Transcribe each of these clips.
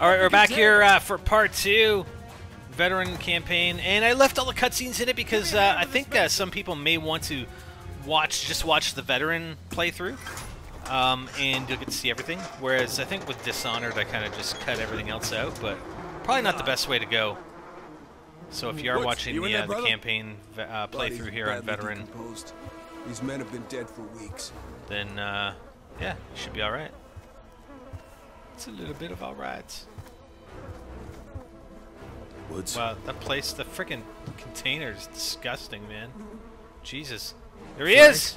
All right, we're back here uh, for part two, veteran campaign, and I left all the cutscenes in it because uh, I think uh, some people may want to watch just watch the veteran playthrough, um, and you'll get to see everything. Whereas I think with Dishonored, I kind of just cut everything else out, but probably not the best way to go. So if you are watching you the, uh, the campaign uh, playthrough here on veteran. These men have been dead for weeks. then uh, yeah, you should be all right. It's a little bit of all right. Woods. Wow, that place, the freaking container is disgusting, man. Jesus. There he is!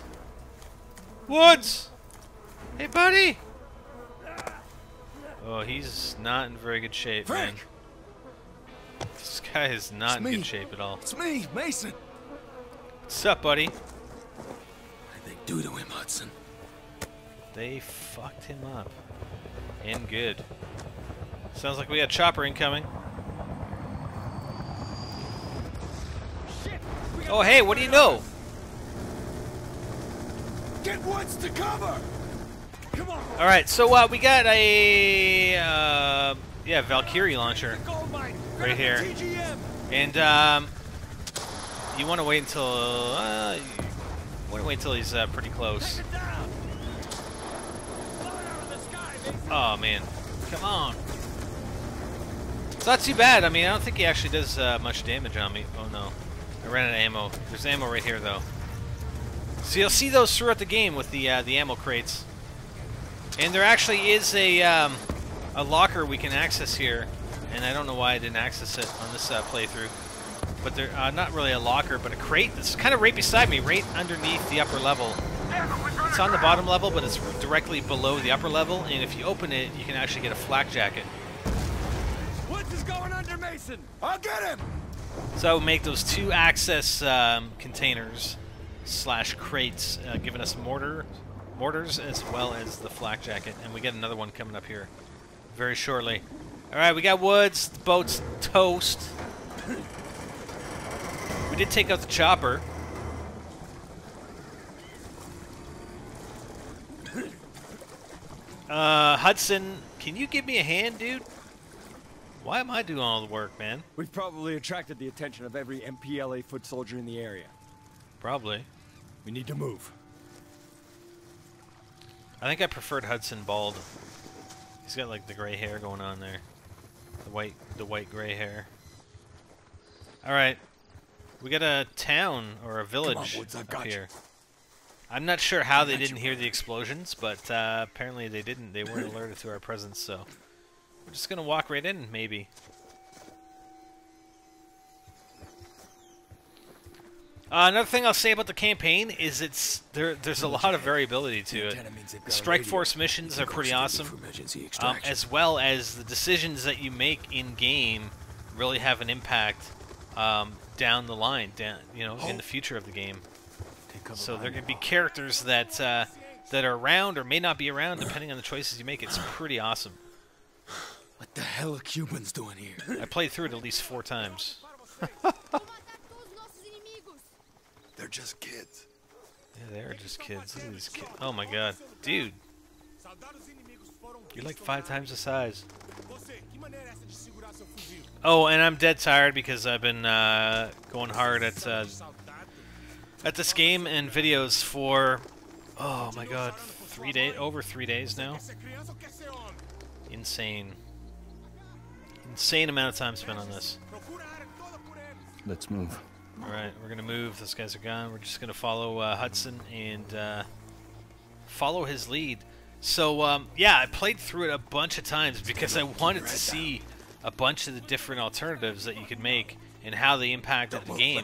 Woods! Hey, buddy! Oh, he's not in very good shape, man. Frank! This guy is not It's in me. good shape at all. It's me, Mason. What's up, buddy? What did they do to him, Hudson? They fucked him up. And good. Sounds like we got chopper incoming. Oh, hey, what do you know? Get Woods to cover! Come on! All right, so uh, we got a uh, yeah Valkyrie launcher, Right here. And um, you want to wait until uh, you want to wait until he's uh, pretty close. it down! Blow it out of the sky, Mason! Oh man, come on! It's not too bad. I mean, I don't think he actually does uh, much damage on me. Oh no, I ran out of ammo. There's ammo right here though. So you'll see those throughout the game with the uh, the ammo crates. And there actually is a um, a locker we can access here, and I don't know why I didn't access it on this uh, playthrough. But there, uh, not really a locker, but a crate that's kind of right beside me, right underneath the upper level. It's on the bottom level, but it's directly below the upper level, and if you open it, you can actually get a flak jacket. Woods is going under Mason! I'll get him! So I would make those two access um, containers slash crates, uh, giving us mortar, mortars as well as the flak jacket, and we get another one coming up here very shortly. All right, we got woods. The boat's toast. We did take out the chopper. Uh, Hudson, can you give me a hand, dude? Why am I doing all the work, man? We've probably attracted the attention of every MPLA foot soldier in the area. Probably. We need to move. I think I preferred Hudson bald. He's got like the gray hair going on there. The white the white gray hair. Alright. We got a town or a village Woods, up got you. I'm not sure how they didn't hear the explosions, but uh, apparently they didn't. They weren't alerted to our presence, so we're just gonna walk right in, maybe. Uh, another thing I'll say about the campaign is it's there. There's a lot of variability to it. Antenna means they've The got a Strike. Force missions are pretty it would be awesome, um, as well as the decisions that you make in game really have an impact um, down the line, down you know, in the future of the game. So there could be characters that uh, that are around or may not be around depending on the choices you make. It's pretty awesome. What the hell are Cubans doing here? I played through it at least four times. Vou matar todos os nossos inimigos. They're just kids. Yeah, they're just kids. Look at these kids. Oh my god, dude, you're like five times the size. Oh, and I'm dead tired because I've been uh, going hard at uh, at this game and videos for oh my god, three days over three days now. Insane, insane amount of time spent on this. Let's move. All right, we're gonna move. Those guys are gone. We're just gonna follow uh, Hudson and uh, follow his lead. So um, yeah, I played through it a bunch of times because I wanted to see a bunch of the different alternatives that you could make and how they impacted the game.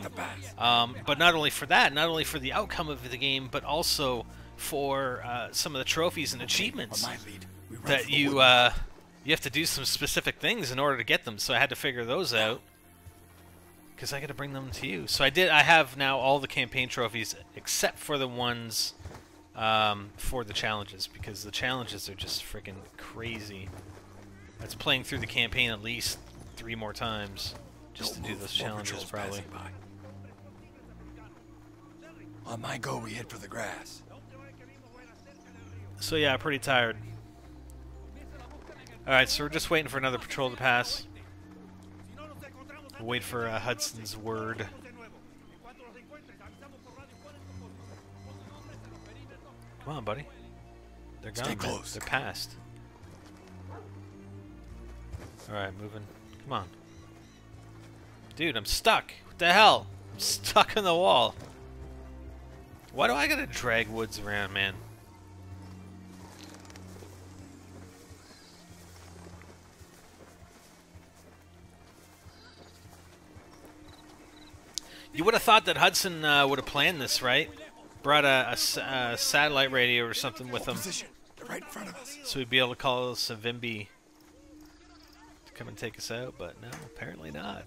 Um, but not only for that, not only for the outcome of the game, but also for uh, some of the trophies and achievements My lead. We run that you uh, you have to do some specific things in order to get them. So I had to figure those out because I got to bring them to you. So I did. I have now all the campaign trophies except for the ones um, for the challenges because the challenges are just freaking crazy. That's playing through the campaign at least three more times just Don't to do those challenges probably. On my go, we head for the grass. So yeah, pretty tired. Alright, so we're just waiting for another patrol to pass. Wait for uh, Hudson's word. Come on, buddy. They're gone. Stay close. They're past. Alright, moving. Come on. Dude, I'm stuck. What the hell? I'm stuck in the wall. Why do I gotta drag woods around, man? You would have thought that Hudson uh, would have planned this, right? Brought a satellite radio or something with him, right in front of us. so we'd be able to call Savimbi come and take us out. But no, apparently not.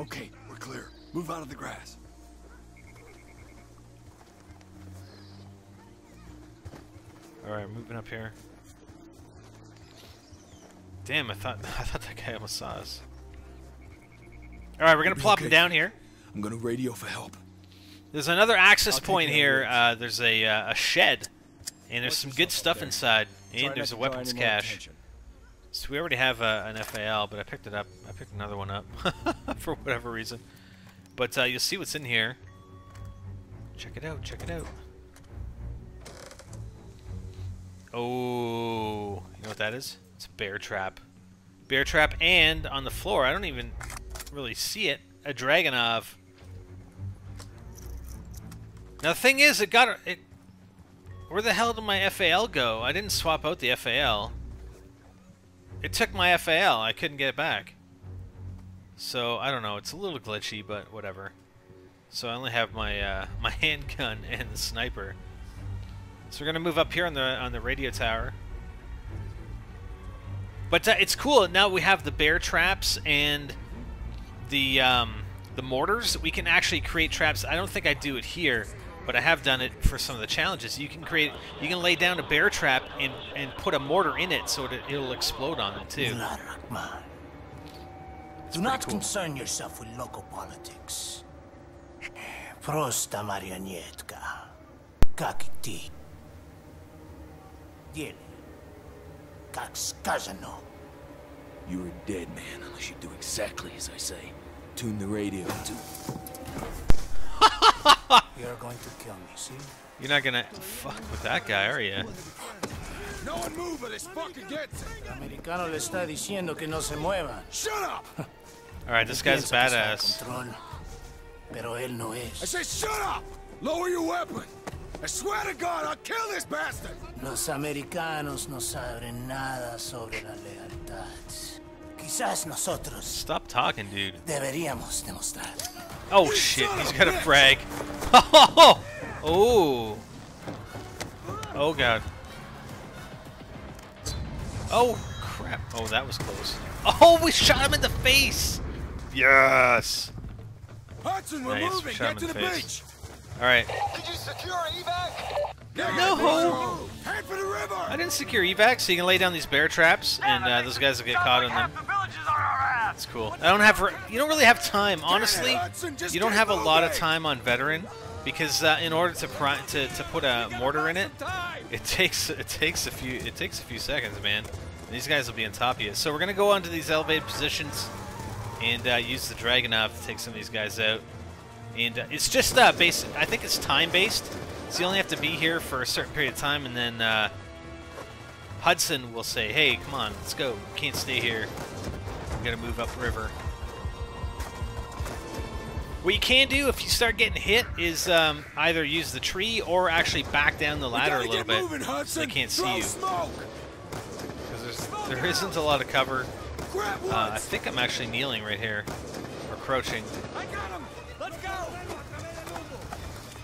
Okay, we're clear. Move out of the grass. All right, moving up here. Damn, I thought I thought that guy almost saw us. All right, we're gonna Be plop him down here. I'm gonna radio for help. There's another access I'll point here. Uh, there's a uh, a shed, and there's Watch some good stuff there. inside, and not there's a weapons cache. attention. So we already have uh, an FAL, but I picked it up. I picked another one up for whatever reason. But uh, you'll see what's in here. Check it out. Check it out. Oh, you know what that is? It's a bear trap. Bear trap, and on the floor, I don't even really see it. A Dragunov. Now the thing is, it got it. Where the hell did my FAL go? I didn't swap out the FAL. It took my FAL. I couldn't get it back. So I don't know. It's a little glitchy, but whatever. So I only have my uh, my handgun and the sniper. So we're gonna move up here on the on the radio tower. But uh, it's cool. Now we have the bear traps and the um, the mortars. We can actually create traps. I don't think I do it here, but I have done it for some of the challenges. You can create. You can lay down a bear trap and and put a mortar in it so that it'll explode on it too. Mullah Rahman. Do pretty not cool. concern yourself with local politics. Prosta marionetka. Как и ты. Делай. Как сказано. You're a dead man unless you do exactly as I say. Tune the radio to. You're going to kill me, see? You're not gonna fuck with that guy, are you? No one move or this fucker gets it. Americano le está diciendo que no se muevan. Shut up! All right, this guy's Piensa que está en badass. control, Pero él no I es. say shut up! Lower your weapon! I swear to God, I'll kill this bastard! Los americanos no saben nada sobre la lealtad. Quizás nosotros Stop talking, dude. deberíamos demostrar. Oh shit, he's got a frag. Oh, oh god. Oh crap! Oh, that was close. Oh, we shot him in the face. Yes. Hudson, we're Nice, moving! shot him Get to the the face. beach! All right. Did you secure evac? Yeah, No. yeah, Head for the river! I didn't secure evac, so you can lay down these bear traps, and uh, those guys will get caught in them. That's cool. I don't have. You don't really have time, honestly. You don't have a lot of time on veteran because uh, in order to, pri- to to put a mortar in it, it takes it takes a few it takes a few seconds, man. These guys will be on top of you. So we're gonna go onto these elevated positions and uh, use the Dragunov to take some of these guys out. And uh, it's just uh, basic. I think it's time based. So you only have to be here for a certain period of time, and then uh, Hudson will say, "Hey, come on, let's go. We can't stay here. We gotta move upriver." What you can do if you start getting hit is um, either use the tree or actually back down the ladder a little bit moving, so Hudson. they can't see Throw you. smoke! Because there isn't a lot of cover. Uh, I think I'm actually kneeling right here, or crouching. I got him! Let's go!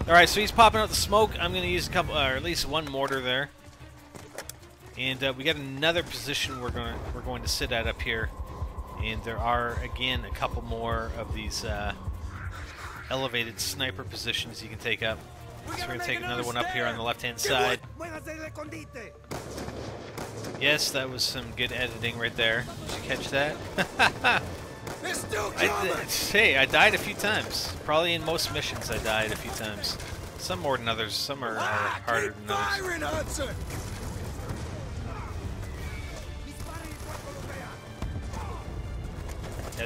All right, so he's popping out the smoke. I'm going to use a couple, or at least one mortar there. And uh, we got another position we're going to we're going to sit at up here. And there are again a couple more of these uh, elevated sniper positions you can take up. So we're going to take another one up here on the left-hand side. Yes, that was some good editing right there. Did you catch that? I, hey, I died a few times. Probably in most missions I died a few times. Some more than others. Some are, are Ah, harder than others.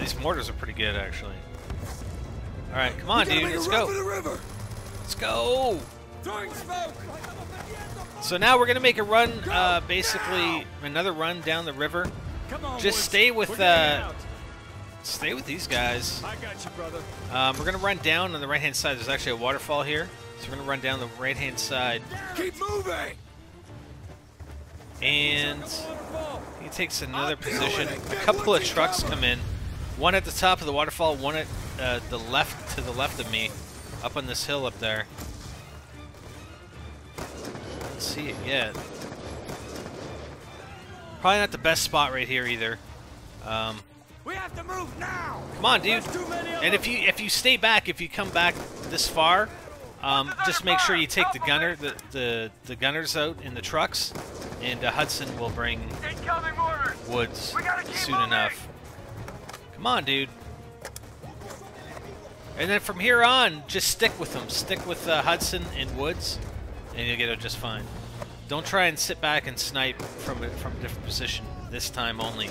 These mortars are pretty good, actually. All right, come on, dude. Let's go. for the river. Let's go. So now we're gonna make a run, uh, basically another run down the river. Just stay with, uh. Stay with these guys. I got you, brother. Um, we're gonna run down on the right-hand side. There's actually a waterfall here, so we're gonna run down the right-hand side, Keep moving. and he takes another position. A couple of trucks come in, one at the top of the waterfall, one at uh, the left to the left of me, up on this hill up there. See it yet. Probably not the best spot right here either. Um, We have to move now. Come on, dude. Too many of And if you if you stay back, if you come back this far, um, just make sure you take the gunner the, the the gunners out in the trucks, and uh, Hudson will bring Woods We gotta keep soon enough. Come on, dude. And then from here on, just stick with them. Stick with uh, Hudson and Woods, and you'll get it just fine. Don't try and sit back and snipe from a, from a different position this time only,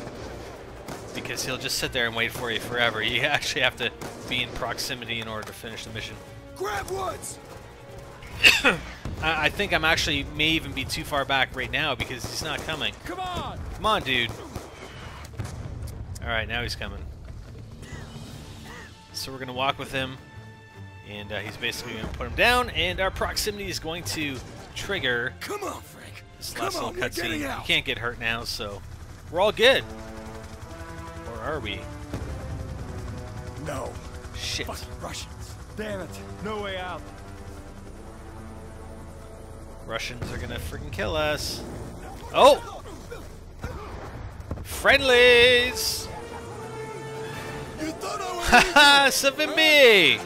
because he'll just sit there and wait for you forever. You actually have to be in proximity in order to finish the mission. Grab Woods. I, I think I'm actually may even be too far back right now because he's not coming. Come on. Come on, dude. All right, now he's coming. So we're gonna walk with him, and uh, he's basically gonna put him down, and our proximity is going to trigger Come on, Frank. this Come last on, little cutscene. You can't get hurt now, so we're all good. Or are we? No. Shit. Fucking Russians. Damn it. No way out. Russians are gonna freaking kill us. Oh! Friendlies! You thought I 7B!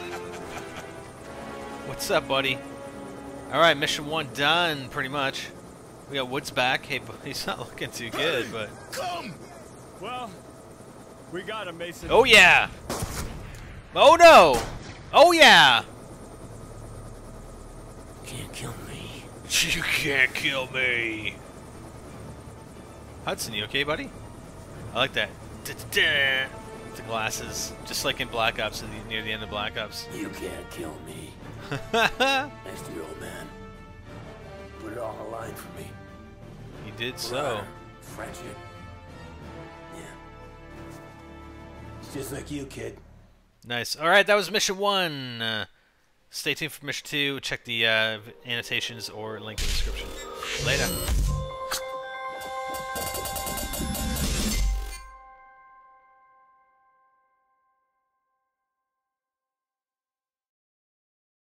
What's up, buddy? Alright, mission one done, pretty much. We got Woods back. Hey, but he's not looking too good, but... Come. Well, we got him, Mason. Oh, yeah! Oh, no! Oh, yeah! You can't kill me. You can't kill me! Hudson, you okay, buddy? I like that. The glasses, just like in Black Ops, near the end of Black Ops. You can't kill me. Thanks to your old man. Put it all on the line for me. He did so. Friendship. Yeah. It's just like you, kid. Nice. All right, that was mission one. Uh, stay tuned for mission two. Check the uh, annotations or link in the description. Later.